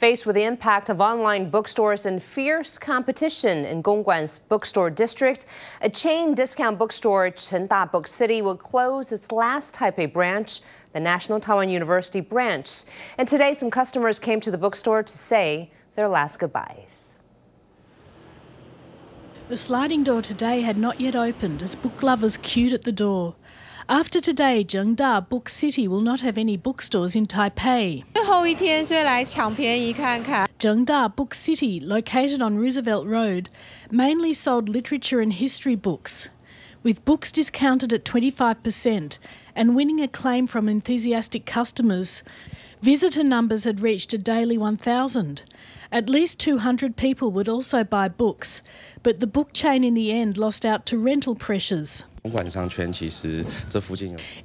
Faced with the impact of online bookstores and fierce competition in Gongguan's bookstore district, a chain discount bookstore, Chengda Book City, will close its last Taipei branch, the National Taiwan University branch. And today, some customers came to the bookstore to say their last goodbyes. The sliding door today had not yet opened as book lovers queued at the door. After today, Chengda Book City will not have any bookstores in Taipei. Chengda Book City, located on Roosevelt Road, mainly sold literature and history books. With books discounted at 25% and winning acclaim from enthusiastic customers, visitor numbers had reached a daily 1,000. At least 200 people would also buy books, but the book chain in the end lost out to rental pressures.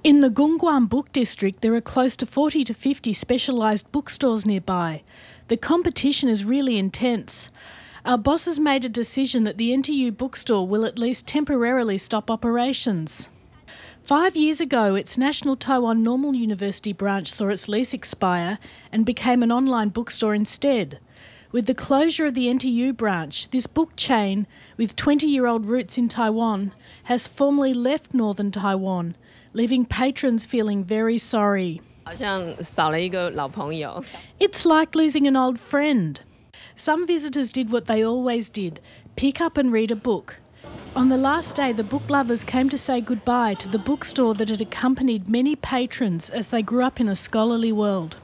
In the Gongguan Book District, there are close to 40 to 50 specialised bookstores nearby. The competition is really intense. Our bosses made a decision that the NTU bookstore will at least temporarily stop operations. Five years ago, its National Taiwan Normal University branch saw its lease expire and became an online bookstore instead. With the closure of the NTU branch, this book chain, with 20 year old roots in Taiwan, has formally left northern Taiwan, leaving patrons feeling very sorry. It's like losing an old friend. Some visitors did what they always did pick up and read a book. On the last day, the book lovers came to say goodbye to the bookstore that had accompanied many patrons as they grew up in a scholarly world.